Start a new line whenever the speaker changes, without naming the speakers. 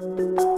了。